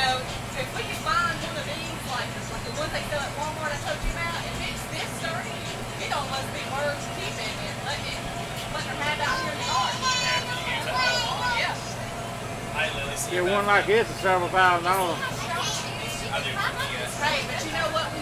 know, if we can find one of these, like, like the ones they sell at Walmart I told you about, if it's this sturdy, it almost be worth keeping and letting it, letting her have out here in the yard. Yeah. One like this is several thousand dollars. Hey, but you know what?